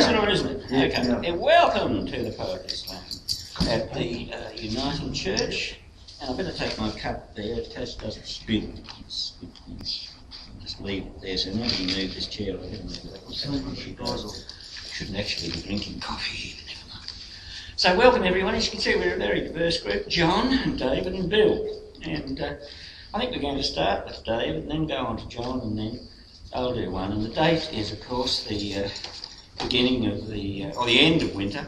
Isn't it, isn't it? Yeah, okay. yeah. Uh, welcome to the Poetry Slam at the uh, Uniting Church. And I better take my cup there in case it doesn't it's- Just leave it there. So now you move this chair, I move it. Shouldn't actually be drinking coffee. but never mind. So welcome everyone. As you can see, we're a very diverse group. John and David and Bill. And uh, I think we're going to start with David, and then go on to John, and then I'll do one. And the date is, of course, the uh, beginning of the, uh, or the end of winter.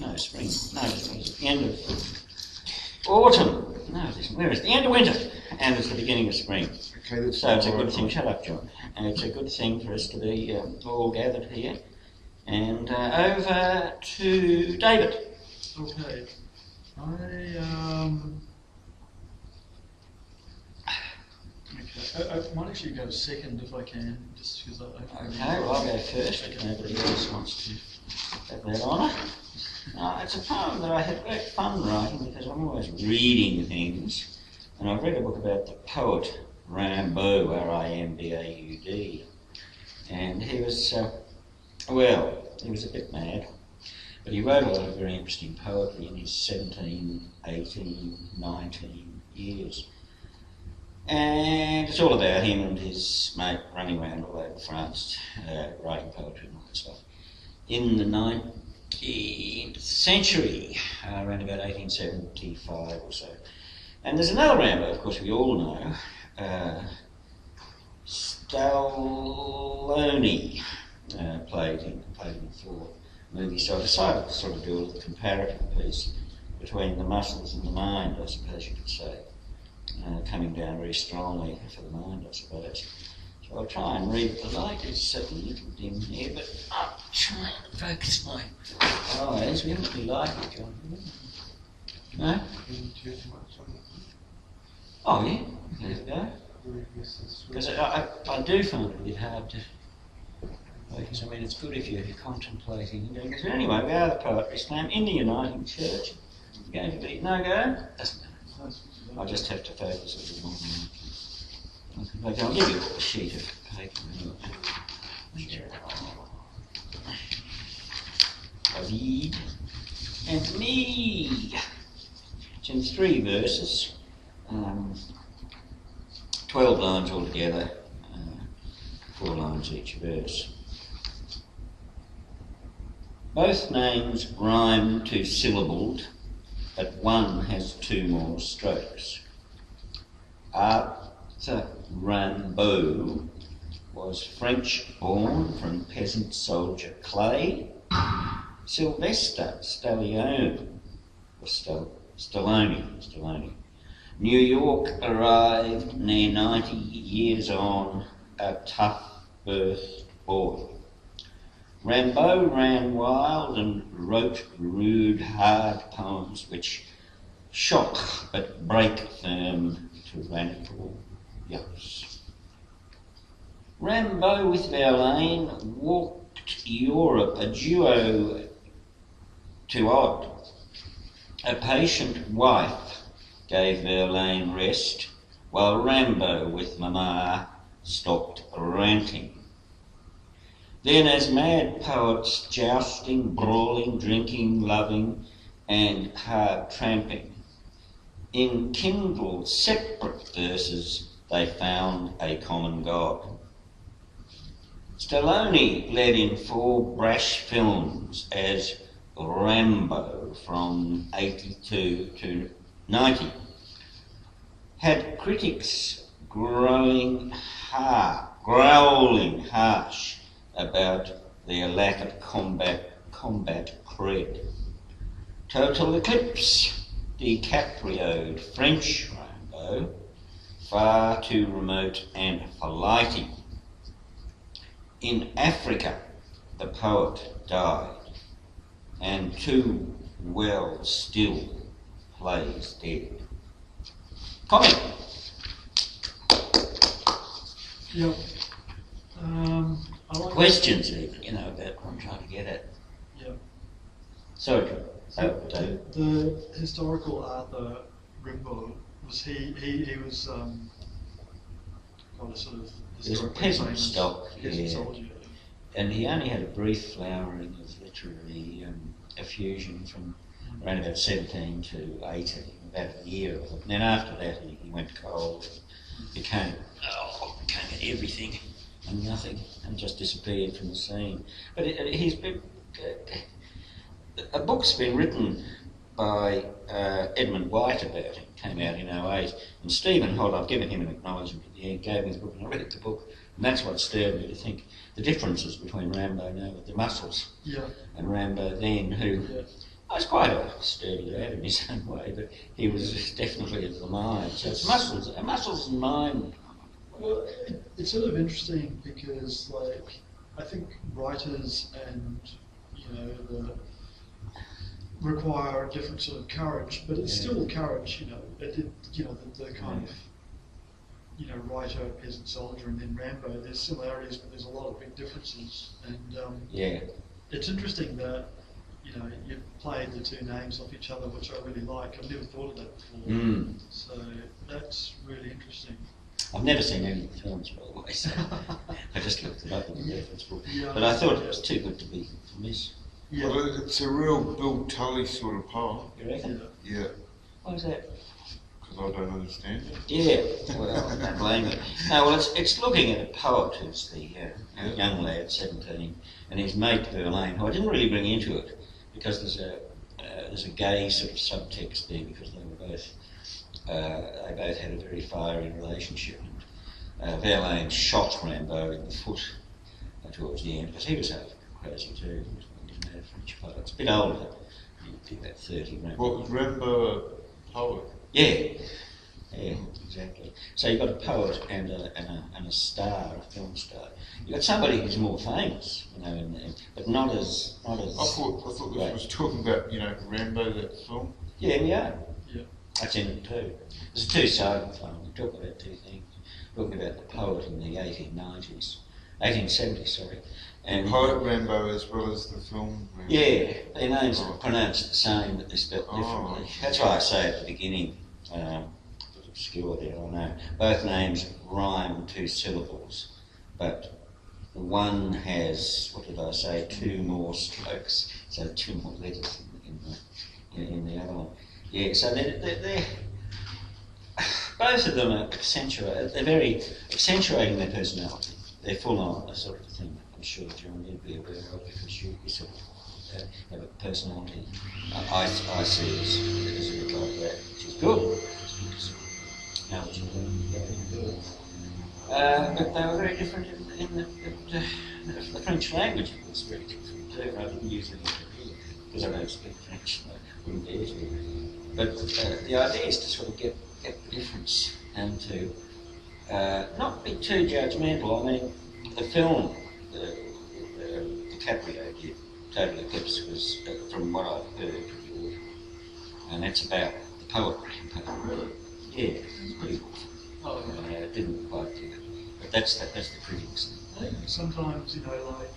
No, spring. No, it's it's the end of autumn. No, it isn't. Where is it? The end of winter. And it's the beginning of spring. Okay, that's So it's a good right. thing. Shut up, John. And it's a good thing for us to be um, all gathered here. And uh, over to David. Okay. I um. I, I might actually go second if I can, just because I. I Okay, well, I'll go first if nobody else wants to have that honour. Uh, it's a poem that I had great fun writing because I'm always reading things. And I've read a book about the poet Rimbaud, R-I-M-B-A-U-D. And he was, uh, well, he was a bit mad. But he wrote a lot of very interesting poetry in his 17, 18, 19 years. And it's all about him and his mate running around all over France, uh, writing poetry and all that stuff. In the 19th century, uh, around about 1875 or so. And there's another Rambo, of course, we all know, uh, Stallone, uh, played in played in four movies. So I decided to sort of do a little comparative piece between the muscles and the mind, I suppose you could say uh, coming down very strongly for the mind, I suppose. So I'll try and read. The light is a little dim here, but I'll try and focus my eyes. We haven't really light John. No? Oh, yeah. There go. Because I, I, I do find it a bit hard to focus. I mean, it's good if you're contemplating anyway, we are the Poetry Slam in the Uniting Church. It's going to be no go. Doesn't. I just have to focus little more. Okay, I'll give you a sheet of paper. David and me. It's in three verses, um, 12 lines altogether, uh, four lines each verse. Both names rhyme to syllabled but one has two more strokes. Arthur Rimbaud was French born from peasant soldier clay. Sylvester Stallone, or Stall, Stallone, Stallone, New York arrived near 90 years on, a tough birth boy. Rimbaud ran wild and wrote rude, hard poems which shock but break firm tyrannical yokes. Rimbaud with Verlaine walked Europe a duo too odd. A patient wife gave Verlaine rest, while Rimbaud with Mamma stopped ranting. Then, as mad poets jousting, brawling, drinking, loving, and hard tramping, in kindled separate verses they found a common God. Stallone led in four brash films as Rambo from 82 to 90. Had critics growing hard, growling harsh about their lack of combat combat cred. Total Eclipse DiCaprio'd French Rimbaud, far too remote and flighty. In Africa, the poet died, and too well still plays dead. Comment. Yep. Um, Questions, even, you know, about what I'm trying to get at. Yep. Sorry. Oh, The, the historical Arthur Rimbaud was he he he was um, got a sort of was a peasant famous stock, yeah. soldier. and he only had a brief flowering of literary um, effusion from around about 17 to 18, about a year of it. And then after that, he, he went cold, became, oh, became everything and nothing, and just disappeared from the scene. But it, it, he's been, uh, a book's been written by uh, Edmund White about him, came out in 08, and Stephen Holt, I've given him an acknowledgement at the end, gave me the book, and I read it, the book, and that's what stirred me to think the differences between Rambo now, with the muscles, Yeah, and Rimbaud then, who yeah. I was quite a sturdy lad in his own way, but he was definitely of the mind. So it's muscles, muscles and mind. Well, it, it's sort of interesting because, like, I think writers and you know the require a different sort of courage, but it's Yeah. still courage. You know, it, it, you know the, the kind of you know writer, peasant, soldier, and then Rambo. There's similarities, but there's a lot of big differences. And um, Yeah, it's interesting that you know you've played the two names off each other, which I really like. I've never thought of that before. mm. So that's really interesting. I've never seen any of the films, by the way, so I just looked it up in the reference book. Yeah. But I thought it was too good to be to miss. Yeah. Well, it's a real Bill Tully sort of poem. You reckon? yeah. Yeah, Why is that? because I don't understand it. Yeah, well, I don't blame it. No, well, it's, it's looking at a poet who's the uh, Yeah. young lad, 17, and his mate Verlaine, who I didn't really bring into it because there's a uh, there's a gay sort of subtext there because they were both they both had a very fiery relationship. Uh, Verlaine shot Rimbaud in the foot uh, towards the end because he was half crazy too. He was one of these mad French a bit older. He'd be about 30. Rambo. What was Rambo a poet? Yeah, yeah, exactly. So you've got a poet and a, and a, and a star, a film star. You've got somebody who's more famous, you know, in, in, but not as not as. I thought I thought this Right. was talking about you know Rambo that film. Yeah, we are. That's in it too. There's a two-sided film. We talk about two things. Talking about the poet in the 1890s, 1870s, sorry, and Poet Rimbaud as well as the film. Rambo. Yeah, their names are Oh. pronounced the same, but they're spelled Oh. differently. That's why I say at the beginning, um, bit obscure there, I know. Both names rhyme two syllables, but the one has, what did I say, two more strokes, so two more letters in, in, the, in, in the other one. Yeah, so they're, they're, they're both of them are accentuate, they're very accentuating their personality. They're full on, the sort of thing I'm sure John you'd be aware of because you, you sort of uh, have a personality. I, I, I see it as, as a bit like that, which is good. It's good to sort of know what you're going. Uh, but they were very different in, in the, the, the, the French language was very different too. I didn't use it because I don't speak French, and I wouldn't dare to. But uh, the idea is to sort of get, get the difference and to uh, not be too judgmental. I mean, the film, the, uh, DiCaprio did, Total Eclipse, was, uh, from what I've heard. And that's about the poet Rimbaud. Really? Yeah, it's pretty good. Oh, Uh, yeah. I didn't quite get it. But that's the, that's the critics. I think sometimes, you know, like,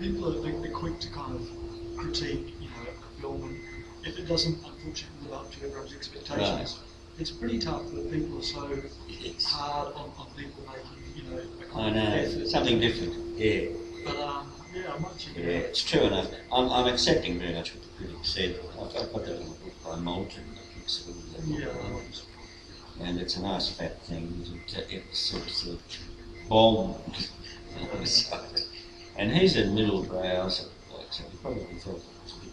people are, they're, they're quick to kind of critique, you know, a film, if it doesn't, unfortunately, live up to everyone's expectations, it's pretty tough that people are so hard on, on people making, you know, a I know, effort. something different. Yeah, But, um, yeah, I might check yeah, out. it's true enough. I'm, I'm accepting very much what the critics said. I've, I've got that little book by Maltin, I think it's a Yeah. And it's a nice fat thing. It, it's sort of, sort of bombed on the side. And he's a middle brow, like, so he probably thought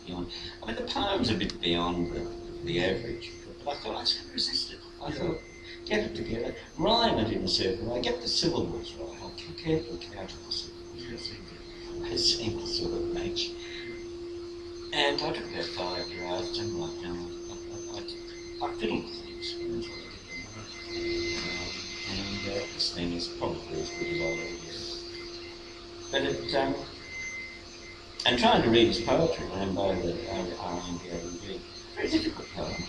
it beyond. I mean, the poem's a bit beyond the, the average, but I thought I was going to resist it. I thought, get it together, rhyme it in a certain way, get the syllables right. I'll carefully count the syllables. They seem to sort of match. And I took about five drafts and like, you know, I, I, I, I fiddled with things. I did. Um, and uh, this thing is probably as good as I'll ever. But it, um, and trying to read his poetry, Rimbaud, the R-M-B-O-D, very difficult poem.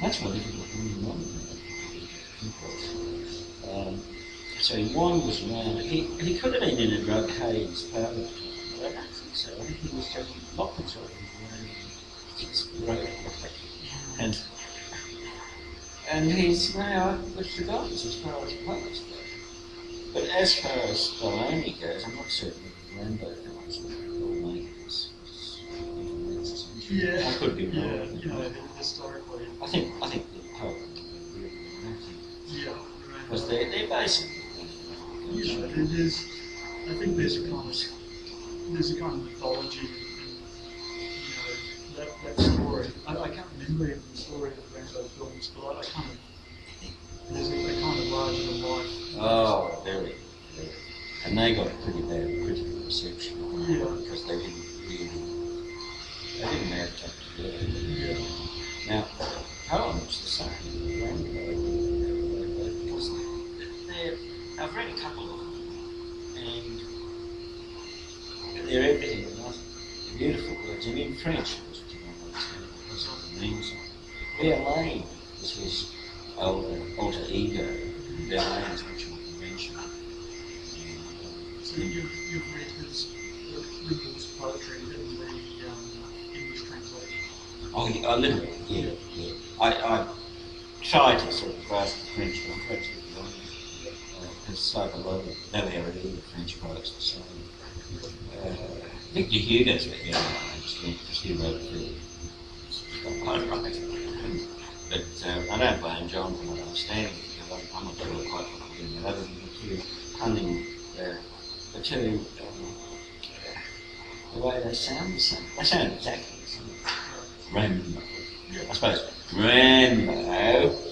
Much more difficult than one. Um, so he wanders around. He, he could have been in a drug haze but I don't think so. I think he was just locked himself in the room. And, and he's now was forgotten as far as poets go. But as far as Delaney goes, I'm not certain Rambo guys will make it. as- as- Yeah. I could be Yeah, wrong. you know, historically, I think I think the Pope really yeah. because they're they're basically. you know, there- there's, I think there's a kind of, there's a kind of mythology in, you know, that, that story. I, I can't remember even the story of the Rambo films, but I, I kind of, there's a, a kind of larger than life. Oh, very, very. And they got pretty bad critical reception because they didn't really, they didn't add up to it. Yeah. Now, Poem was the same. Rambo, because they're, I've read a couple of them, and they're everything and nothing. They're beautiful words, and in French, of course, you don't understand because of the names of it. Verlaine was his older, alter ego. Verlaine is much more conventional. Um, so you've, you've read his, uh, Ripple's poetry in the um, English translation. Oh, yeah, a little bit, yeah, yeah. I, I tried to sort of grasp the French, I'm honest. Because like a lot of Valère the French poets the same. Uh, Victor Hugo's a just think, because he wrote the quite right. But um, I don't blame John for understanding it, because I'm, I'm not sure quite what I'm doing, other than the two punning, uh, the two, um, the way they sound the same. They sound exactly the same. Rambo. I suppose Rambo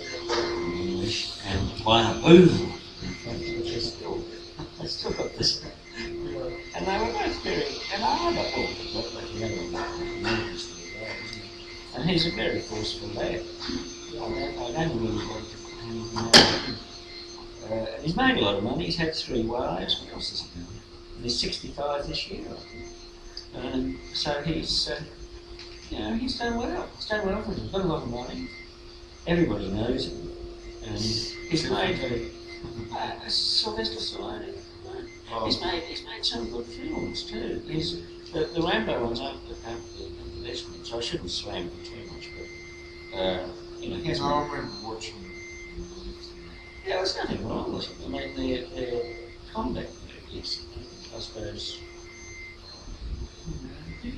English and Wahoo in French, which is still, I still got this. And they were both very, and I have a thought that the other one, Memphis the other, isn't he? And he's a very forceful lad. I don't, I don't really want to put of. Uh, and he's made a lot of money. He's had three wives. What else has he done? And he's 65 this year, I think. Um, so he's, uh, you know, he's done well. He's done well for him. He's got a lot of money. Everybody knows him. And he's made uh, uh, Sylvester Stallone. Oh, He's made he's made some good films too. He's the, the Rambo ones aren't the, aren't the, the best ones, so I shouldn't slam him too much. But uh, you know, he's. no, I remember watching the yeah, there's nothing wrong with him. I mean, they're, they're combat movies. I suppose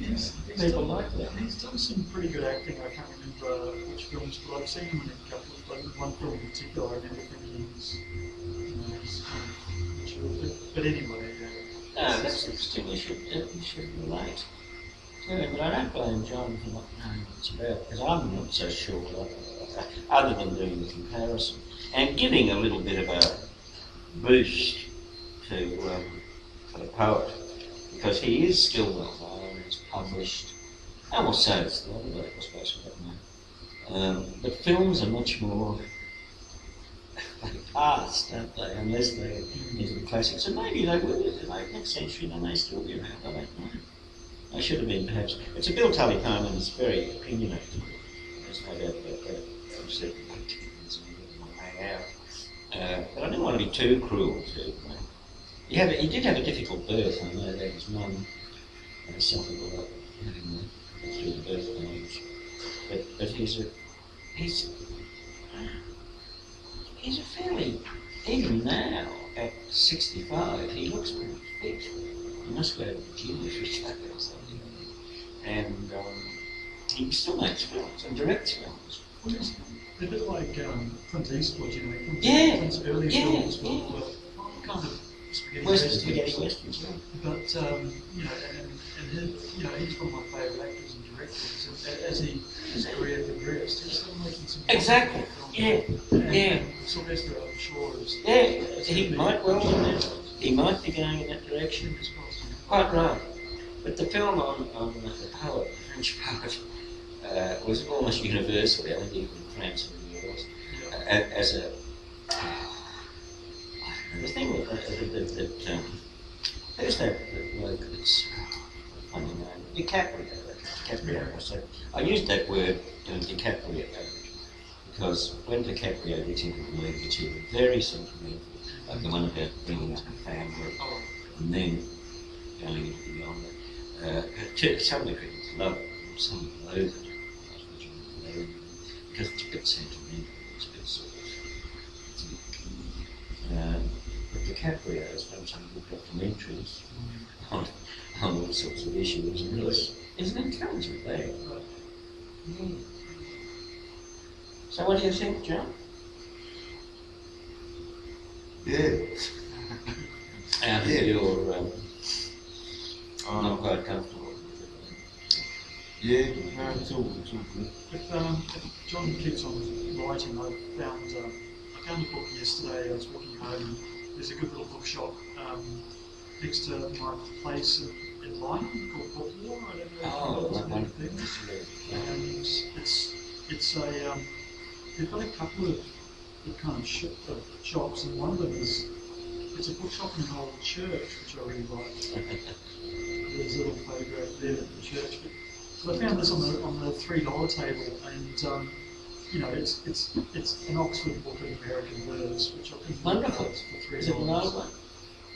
He's, he's people done, like that. he's done some pretty good acting. I can't remember which films, but I've seen him in a couple of like one film in particular. I remember thinking he's, you know, terrific. But anyway, yeah. No, that's interesting. We should uh, we should relate. him, but I don't blame John for not knowing what it's about because I'm not so sure. uh, Other than doing the comparison and giving a little bit of a boost to um, for the poet because he is still well known. Published, and well, so is the other I suppose, for that matter. Um, but films are much more. Pass, don't they? Unless they're into the classics. And maybe they will, in like next century, and they may still be around. I don't know. They should have been perhaps. It's a Bill Tully poem and it's very opinionated. There's no doubt about that. I'm. Uh, but I didn't want to be too cruel to him. He, had, he did have a difficult birth. I know that his mum uh, suffered a lot having through the birth pains. But, but he's a, he's, he's a fairly, even now at 65, he looks pretty fit. He must go to the gym or something. And um, he still makes films and directs films. Well, it's a bit like um, Clint Eastwood, you know, Clint, Yeah, Clint's early yeah, films yeah. were kind of spaghetti Western spaghetti westerns, yeah. But um, you know, and, and his, you know, he's one of my favourite actors and directors. And as he his career progressed, he's still making some Exactly. Yeah, And, yeah. and Sylvester, I'm sure, is yeah. He might well. He might be going in that direction. fingers crossed. Quite right. But the film on, on the poet, the French poet, uh, was almost universally, I think even in France and the US, Yeah. a- as a the thing with that, that, that, that um, who's that, that bloke that's funny name DiCaprio. DiCaprio. I said I used that word um, DiCaprio because when DiCaprio gets into the movie, it's either very sentimental, like the one about bringing up a family, and then going into beyond it. Uh, to- some of the critics love it, some loathe it, which I loathe it, because it's a bit sentimental, it's a bit sort of, it's a bit, um, but DiCaprio has done some good documentaries on, on all sorts of issues. And he's, he's an intelligent lad. Yeah. So what do you think, John? Yeah. Out of Yeah. your um, not Um, quite comfortable with it. yeah, no, it's all, it's all good. If, um, if John keeps on writing, I found um, I found a book yesterday. I was walking home. There's a good little bookshop um, next to my place in, in Lyme called I don't know if Oh, you've like got one. And it's it's a um, they've got a couple of the kind of sh- uh, shops, and one of them is it's a bookshop in an old church, which I really like. There's a little playground there at the church. But, so I found this on the on the three dollar table, and um, you know it's it's it's an Oxford book of American Words, which I can Wonderful. for three Is it an old dollars. one?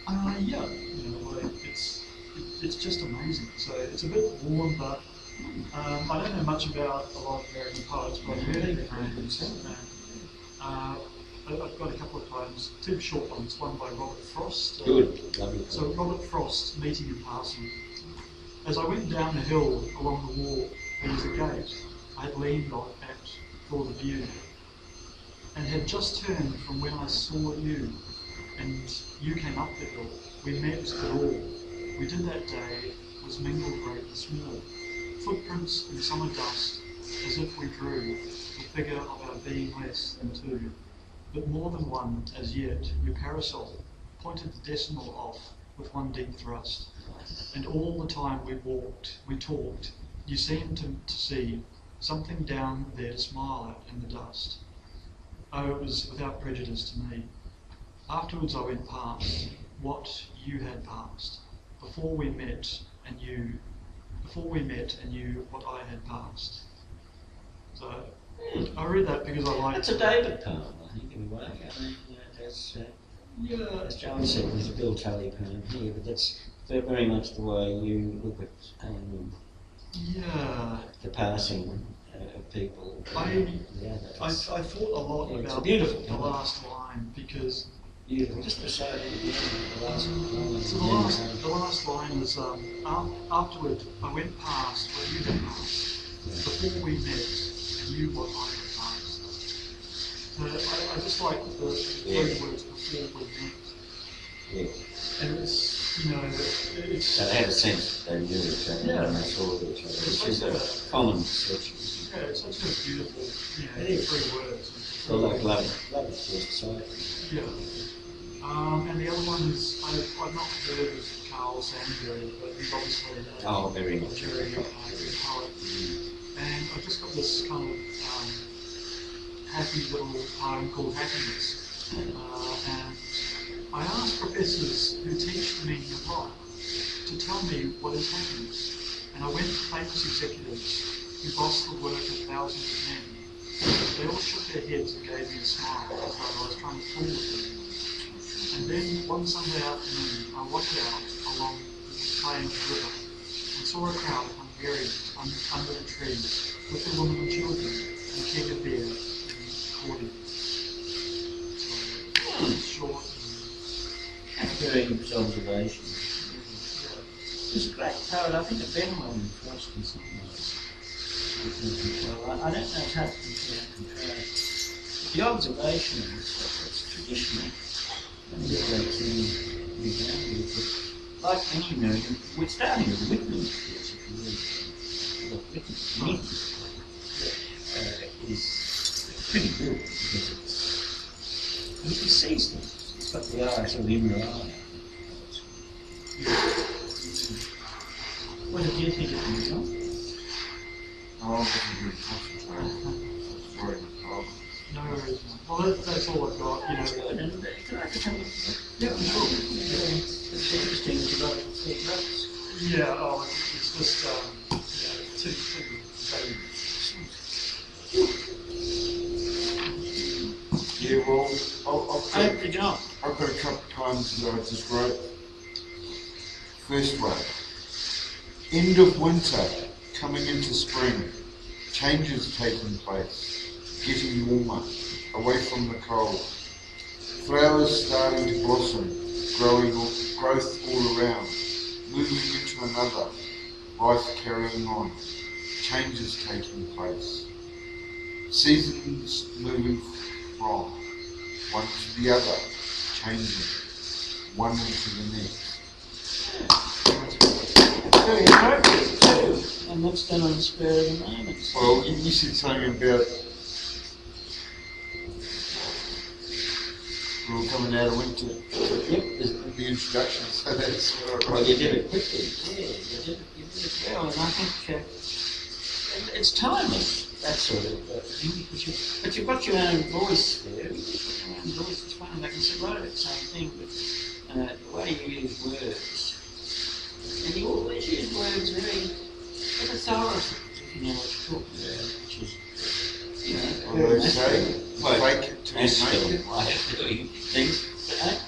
Uh, yeah, you know, like, it's it, it's just amazing. So it's a bit worn, but um, I don't know much about a lot of American poets, but I've heard. And, uh, I've got a couple of poems, two short ones. One by Robert Frost. uh, Good, lovely. so Robert Frost, meeting and passing. As I went down the hill along the wall, there was a gate I had leaned on at for the view, and had just turned from when I saw you, and you came up the hill. We met at all. We did that day was mingled great and small, footprints in summer dust, as if we drew the figure of our being less than two, but more than one as yet. Your parasol pointed the decimal off with one deep thrust. And all the time we walked, we talked, you seemed to, to see something down there to smile at in the dust. Oh, it was without prejudice to me. Afterwards I went past what you had passed. Before we met and you, before we met and you what I had passed. So I read that because I like. That's a David poem, I think, in a way. I mean, uh, that's, uh, Yeah, as John said, there's a Bill Tully poem here, but that's very much the way you look at um, yeah. the passing uh, of people. I- yeah, I, I thought a lot Yeah, it's about beautiful, the last line because beautiful. Just to say the beginning, the last so the last the last line was um, afterward I went past where you had passed before we met and you what I had passed. So I, I just like the three Yeah. words before we met, yeah. and it's you know it's So they had a sense they knew each other Yeah. and they saw each other, It's which is a common description. yeah it's such a beautiful you know is. three words. So like love, love at first sight. Yeah. Um, and the other one is, I've, I've not heard of Carl Sandburg, but he's obviously a Oh, very uh, poet. And I've just got this kind of um, happy little poem called Happiness. Uh, and I asked professors who teach the meaning of life to tell me what is happiness. And I went to famous executives who boss the work of thousands of men. They all shook their heads and gave me a smile as though I was trying to fool with them. And then one Sunday afternoon, I walked out along the Thames River and saw a crowd of Hungarians un- under the trees with their women and children and a keg of beer and cordials. So, short and Very good observation. It's a great poet. I think a better one than Frost in some ways. I I don't know how to compare and contrast. The observation is that it's traditional. And the other thing have is like any American, we're starting of if you read what Whitman means. Uh, is pretty good because it's, he sees things. It's got the eye, sort of inner eye. What did you think of John? Oh, I wasn't really concentrating. Sorry, oh, No worries. Well, that, that's all I've got. You know. and can I just have a look? Yeah, sure. It's interesting that you got it for three. Yeah. Oh, it's, it's just um, yeah, two, two Yeah, well, I'll, I'll Hey, take, good job. I've got a couple of times that I just wrote. First one. End of winter, coming into spring. Changes taking place. Getting warmer, away from the cold. Flowers starting to blossom. growing growth all around, moving into another, life carrying on, changes taking place, seasons moving from one to the other, changing, one into the next. Very appropriate too, and that's done on the spur of the moment. Well, you you said something about we were coming out of winter Yep, there's- in the introduction, so that's what I Well, you did it quickly. Yeah, you did it, you did it well, and I think uh, it's timeless, that sort of uh, thing, because you, but you've got your own voice there. Your own voice, it's fine. Like I said, right about the same thing, but uh, the way you use words, and you always use words very with authority, if you know what you're talking about, which is, you know, What very do they say? masculine. Well, Fake it till you make masculine it. way of doing things. But, uh,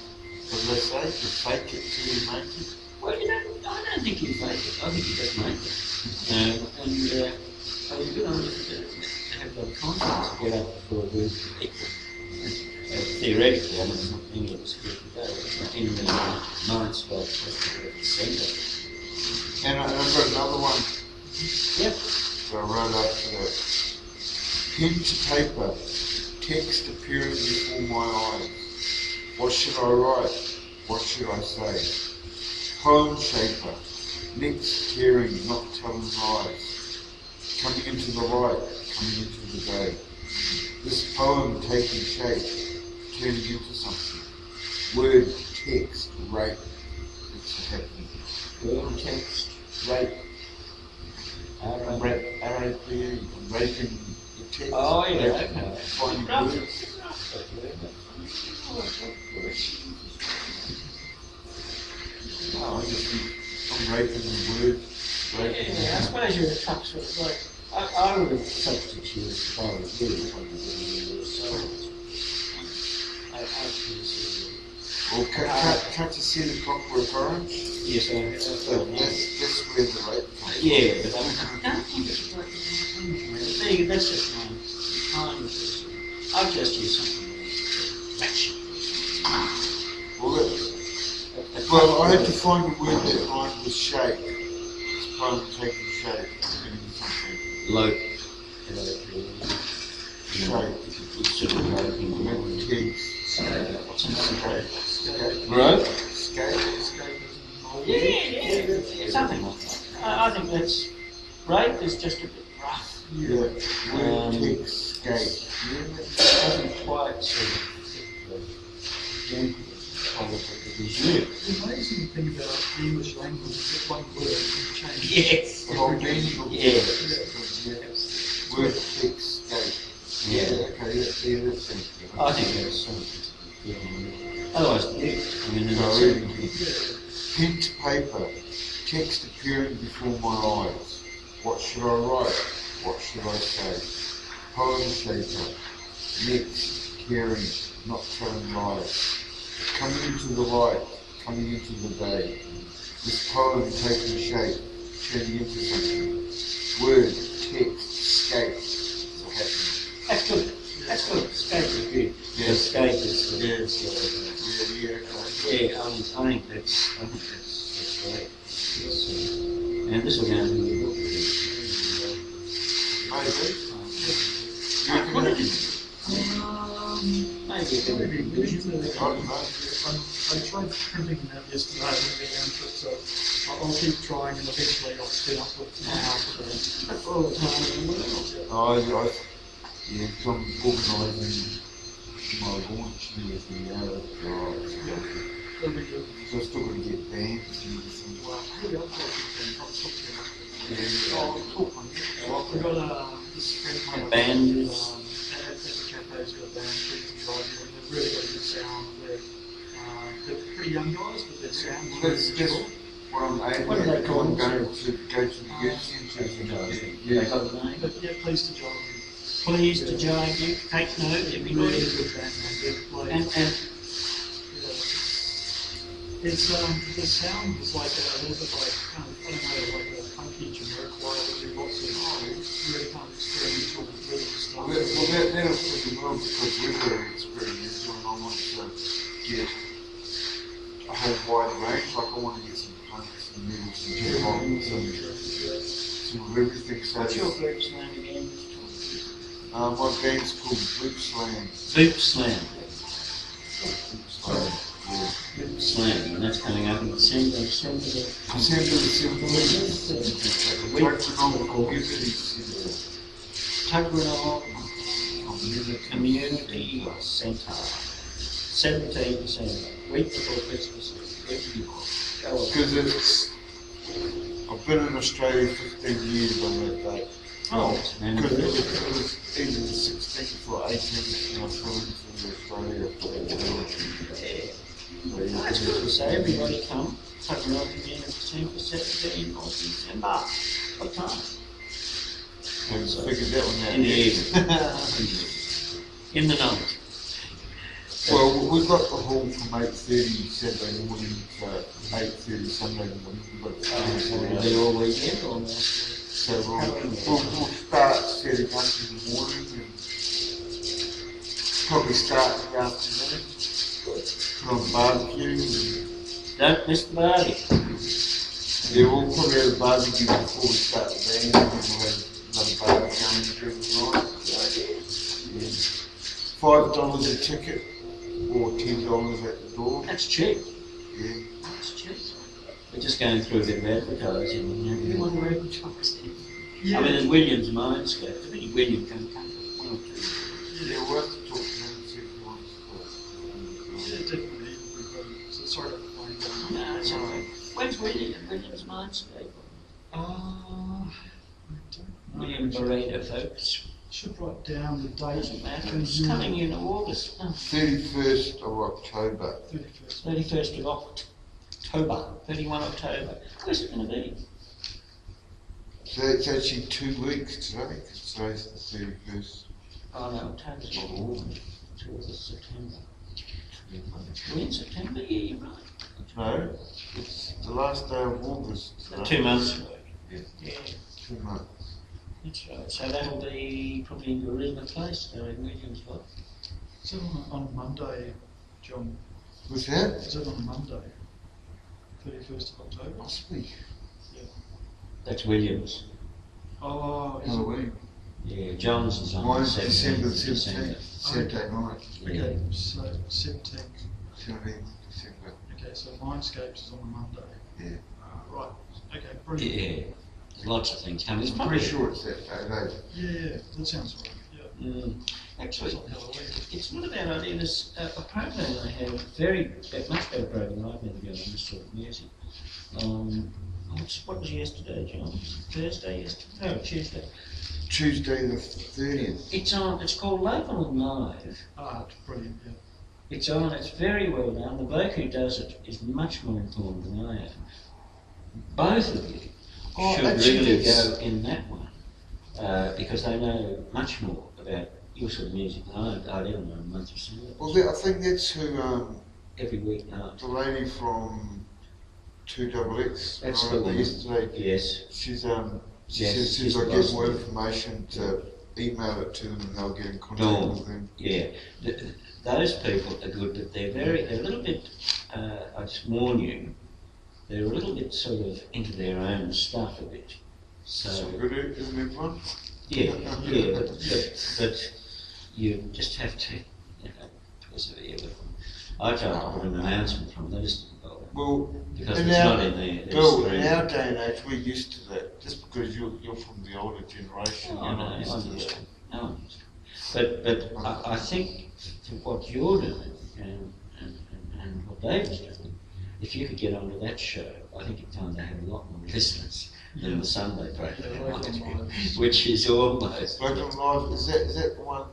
What do they say? You fake it till you make it. Well, you don't, I don't think you fake it. I think you just make it. Um, and uh, I was good on it to to have that confidence to get up for a group of people. Uh, I mean, not many of us here today, it's not in the mind spot at the centre. And, I, and I've got another one Yep. that I wrote up today. Pen to paper, text appearing before my eyes. What should I write? What should I say? Poem shaper, lips tearing, not telling lies. Coming into the light, coming into the day. This poem taking shape, turning into something. Word, text, rape. It's happening. Word, text, rape. R- Rape, R-A-P-E, raping the text. Oh, yeah, rape, okay. Finding Rough. words. No, oh, I just think I'm raping the word. Raping Yeah, I suppose you're a tough sort of like, I, I would have substituted if I was you, probably, so. I, I feel so. Well, cut, uh, cut, cut to see the clockwork orange. Yes, I, I That, felt that's, that's where the rape comes. Yeah, but I don't think it's like There you go, that's just my kind of, I've just used something fraction. Well, that, well, I had to find a word that rhymed with shape. This poem taking shape, meaning something. Lope. Shape. It's sort of loping Maybe along. text. What's another word? Scape. Right? Yeah, yeah, yeah, something like that. I, I think that's, rape is just a bit rough. Yeah. Word, Um, text, scape. It doesn't quite sort of fit the gentle quality that is amazing thing about the English language is that one word can change. Yes. The whole meaning of Yeah. Yeah. Word, text, scape. Yeah. Okay, yeah, yeah, that's it. I think that's something. Otherwise, I mean, No, really. something. Pen to paper, text appearing before my eyes. What should I write? What should I say? Poem shaper, next, caring, not telling lies. Coming into the light, coming into the day. This poem taking shape, turning into something. Word, text, escape. So happening. That's good. That's good. Escape is good. Yeah. Escape is. Uh, Yes. is, Yeah, yeah, yeah, I, I think that's. I think that's, that's great. It's, uh, and this will go into the book. Maybe. Um, what can did it? Um, maybe a bit Maybe, of maybe, a maybe. I don't know. I'm, I tried printing that yesterday, I didn't get around to it, so I'll, I'll keep trying and eventually I'll spin up with my house. That's all the time in the world. I, I, yeah, some organising my launch and everything out of. That'll. So I still got to get bands and everything. Well, really, I'll talk to you, I'll talk to you. Yeah. Oh, cool. We got a, this friend of mine. A band um, At, at the cafe's got a band, Drive, and they've really a good sound. They're, uh, they're pretty young guys, but their sound is That's really just I'm aiming What are they at. called? I'm going to go to the youth They yeah. the yeah, pleased to join you. Pleased to join you. Take note, Really good band, man. They've played. And, and Yeah. It's um the sound is like a, little bit like kind of I don't know like a funky Jamiroquai that do lots of really kind of experimental rhythm stuff. Well, that, that, fit in well because we're very experimental and I want to get, I whole wide range. Like I want to get some punks and metal, some gearbox, some, some of everything. So What's your group's name again? uh, my band's called Boot Slam. Boot Slam. Boot Slam. Yeah. Boot Slam, and that's coming up in December. December. December the seventeenth. Tuggeranong Community Centre. Tuggeranong Community. Community Centre. 17 December, week before Christmas. Week before. Go on. Because it's, I've been in Australia 15 years on that day. Oh, Because it was, it was either the 16th or 18th when I flew into Australia for the Yeah. That's good. So everybody come, Tuggeranong Community Centre, 17 of December. What time? I figured that one out. In the evening. In the night. Well, we've got the hall from 8.30 Saturday morning to 8.30 Sunday morning. We've got the space so around. all weekend not? So we'll, we'll, we'll start setting up in the morning and probably start in the afternoon. Put on barbecue and Don't miss the party. yeah, we'll probably have a barbecue before we start the band and then we'll have another barbecue during the night. Yeah. Five dollars a ticket or ten dollars at the door. That's cheap. Yeah. That's cheap. We're just going through a bit of advertising. You know, you want to advertise it. Yeah, I mean, there's Williams Mindscape. I think William can come. One or two. Yeah, we'll have to talk to him and see if he wants to. yeah, definitely. We've got, so sorry to find out. No, it's all right. When's William? Williams Mindscape. Uh, I don't know. William Barreto, folks. Should write down the date. Doesn't matter. It's coming in August. Oh, Thirty-first of October. Thirty-first. 31st of October. 31 October. Where's it going to be? So it's actually two weeks today, 'cause today's the thirty-first. Oh no, October's not August. It's August, September. We're in September? Yeah, you're right. No, it's the last day of August. today. Two months. Yeah. Yeah, Two months. That's right. So that'll be probably in Garema Place, there in Williamsville. Is it on, on Monday, John? What's that? Is it on Monday? Thirty-first of October? Must Yeah. That's Williams. Oh, is it? Halloween. Yeah, Jones is on the Mine's December 17th seventeenth, Saturday night, Yeah. Okay, so seventeenth. seventeenth December. Okay, so Mindscapes is on a Monday. Yeah. Uh, right. Okay, brilliant. Yeah, there's lots of things coming. It's I'm pretty sure it's that day. Yeah, yeah, that sounds right. Yeah. Mm, actually, It's on Halloween. it's not a bad idea. There's a, a program I have, very, a much better program than I've never done on this sort of music. Um, what's, what was yesterday, John? Thursday, yesterday? No, Tuesday. Tuesday the thirtieth. It's on, it's called Local and Live. Ah, it's brilliant, yeah. It's on, it's very well done. The bloke who does it is much more informed than I am. Both of you Oh, should really go in that one uh, because they know much more about your sort of music than I, I'd ever know months of service. Well, I think that's who, um, Every week now. the lady from Two Double X. That's I the one. Yesterday, Yes. she's, um, she Yes, says, she's says I get more information to email it to them and they'll get in contact No. with them. Yeah. Th- th- those people are good, but they're very, they're a little bit, uh, I just warn you, they're a little bit sort of into their own stuff a bit. So, So good, isn't everyone? yeah, yeah, but, but, but you just have to, you know, persevere with them. I to put an announcement from just didn't. Well, Because it's our- not in their Bill, in our day and age, we're used to that. Just because you're, you're from the older generation, Oh, you're no, not I used to that. understand. No, But, but I, I think what you're doing and, and, and, and what Dave's doing, if you could get onto that show, I think you'd find they have a lot more listeners than Yeah. the Sunday program, Yeah, might Local do, Live. which is almost. Local Live, is that, is that the one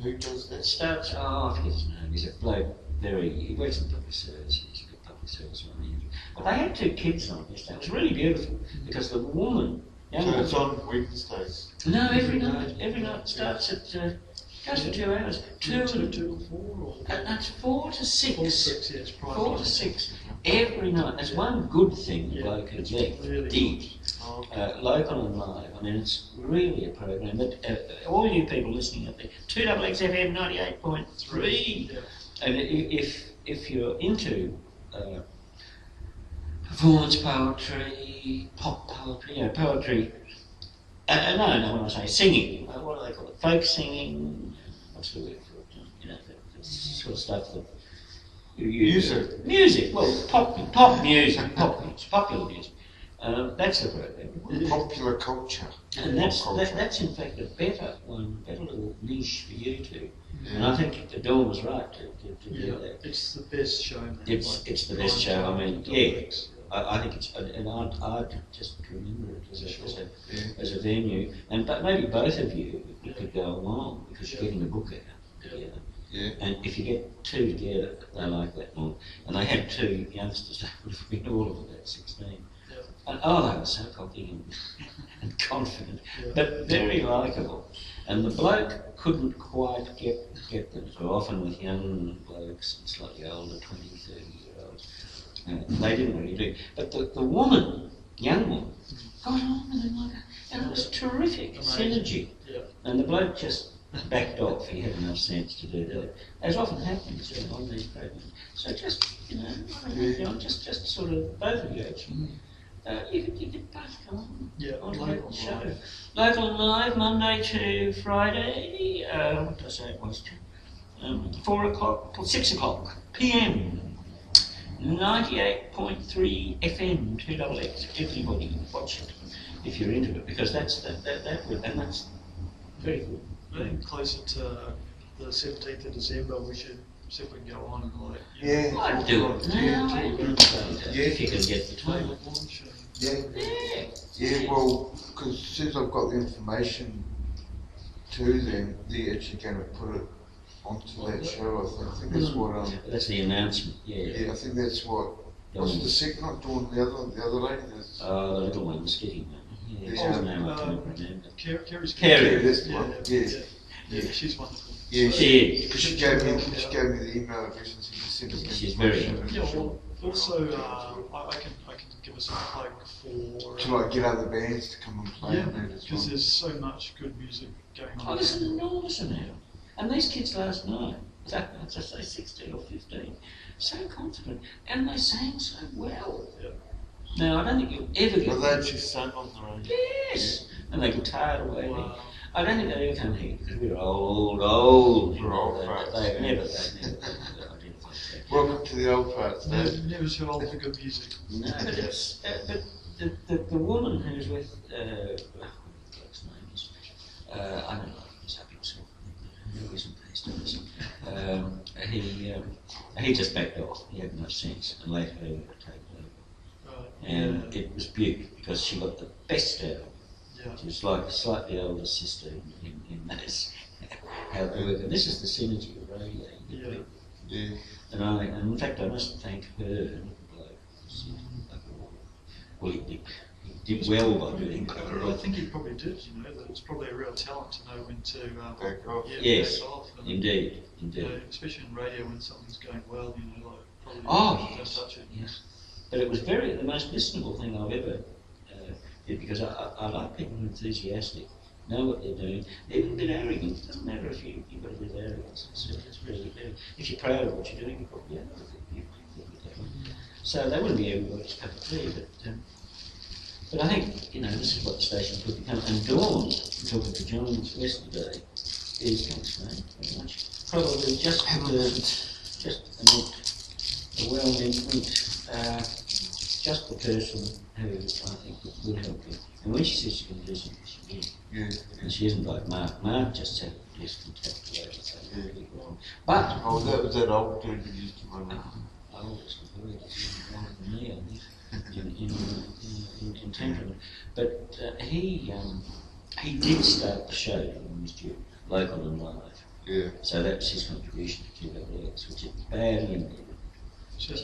who does It that? starts, oh, I forget his name, he's a bloke, very, he works in public service, he's a good public service man. But they had two kids on this, that was really beautiful, because the woman, young So woman, it's on Wednesdays. No, every night. Every night it starts at uh, goes for two hours. Two, Two, two to four or? uh, that's four to six. Four to six, yeah, it's private. Four to six. Every night. That's one good thing the Yeah, bloke it's left. really Did Oh, uh, local and live. I mean, it's really a program. But uh, all you people listening out there, two double XFM ninety eight point three. Yeah. And if if you're into uh, performance poetry, pop poetry, you know, poetry. Uh, no, no, when I say singing, uh, what do they call it? Folk singing. What's the word for it? You know, that, that sort of stuff that you use. Music. Music. Well, pop, pop music, pop music, popular music. Um, that's the word. Popular culture. And that's Pop that, that's in fact a better one, better little niche for you two. And I think the Dawn was right to, to, to do that. it's the best show. Man. It's Like, it's the best show. I mean, yeah, I, I think it's and I I just remember it as a, as a Yeah. as a venue, and but maybe both of you you could go along because you're getting a book out together. Yeah. And if you get two together, they like that more. And they had two youngsters, they would have been all of about sixteen. Yeah. And oh, they were so cocky and, and confident, Yeah. but very likeable. And the bloke couldn't quite get get them. So often with young blokes and slightly older, 20, 30 year olds, uh, they didn't really do. But the, the woman, young woman, got on with him like a, and it was terrific Amazing. synergy. Yeah. And the bloke just backed off. He had enough sense to do that, as often happens you know, on these programs. So just you know, you know, just just sort of both of you actually. Uh, you could you could both come on. Yeah, on local show. live. Local live Monday to Friday. Uh, what did I say it was? Um, four o'clock till six o'clock p.m. 98.3 FM, 2 double X. Everybody watch it if you're into it because that's that that, that and that's very good. I think closer to the seventeenth of December, we should see if we can go on and like. you Yeah. know, I'd do it now. Yeah. I'd do it. Yeah. If you can get the time. with launch and. Yeah. Yeah. Yeah, well, because as soon as I've got the information to them, they're actually going to put it onto that show. I think, I think that's what. Um, That's the announcement. Yeah. yeah, I think that's what. Was it the second not doing the other the other lady? That's, Oh, the little one, the skitty one. Yeah, Yeah. his name I Um, can't remember. Car- Carrie's. Carrie. Yeah, Yeah, one. yeah, Yeah. yeah, yeah, she's wonderful. Yeah, So- She Because she gave me she gave me the email address and she just sent us the She's very- Yeah, well, also, uh, I, I can, I can give us a plug for. to like get other bands to come and play Yeah, on that as because well. there's so much good music going on. Oh, there's an enormous amount. And these kids last night, that, as I say, 16 or 15, so confident, and they sang so well. Yeah. Now, I don't think you'll ever get. Well, they actually sung on their own. Yes! And they guitarred away. Wow. I don't think they'd ever come here because we're old, old. We're old They- farts. They've never, they've never. Welcome to the old parts, Dave. Never, never too old for good music. No, but it's, uh, but the, the, the woman who's with, uh, what the bloke's name is, uh, I don't know, he's up himself, who isn't based on this. Um, he, um, he just backed off, he had enough sense, and let her take it over. Right. And yeah. it was beautiful, because she got the best out of it. yeah. She was like a slightly older sister in, in, in this, how they work, and this is the synergy of radio. Yeah. Yeah. and I, and in fact, I must thank her and the bloke. Well, he did, he did well by doing I think he probably did, you know, that it's probably a real talent to know when to um, Back off. yeah, Yes, back off. And, Indeed, you know, indeed. especially in radio when something's going well, you know, like probably Oh, yes. touch it. Yes. But it was very, the most listenable thing I've ever uh, did because I, I, I like people who are enthusiastic, know what they're doing. They're a bit arrogant. It doesn't matter if you, you've got a bit of arrogance. It's, it's really, really, if you're proud of what you're doing, you probably are. You- So that wouldn't be everybody's cup of tea, but, um, but I think, you know, this is what the station could become. And Dawn, talking to John yesterday, is, thanks mate, very much, probably just the, just a mint, a well-meant mint, uh, just the person who I think would, help you. And when she says she can do something, she will. Yeah. And she isn't like Mark. Mark just had this contact away, so really well. But Oh, that was that who used to run it. I always avoid it longer than me, I think, in, in, in, in temperament. But uh, he, um, he did start the show when he was due, local and live. Yeah. So that was his contribution to QLX, which is badly needed. So,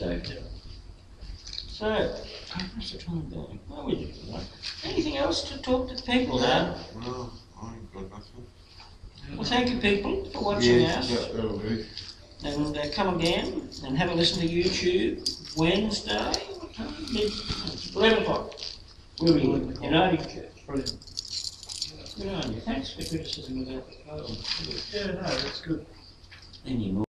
So- yeah. So, how's the time going? Well, we're doing all right. Anything else to talk to the people now? No, I ain't got nothing. Well, thank you, people, for watching yeah, us. that- that'll do. And uh, come again and have a listen to YouTube Wednesday. What time? Mid- 11 o'clock. We'll be in United Church. Brilliant. Good on you. Thanks for criticism about the poem. Yeah, no, that's good. Any more?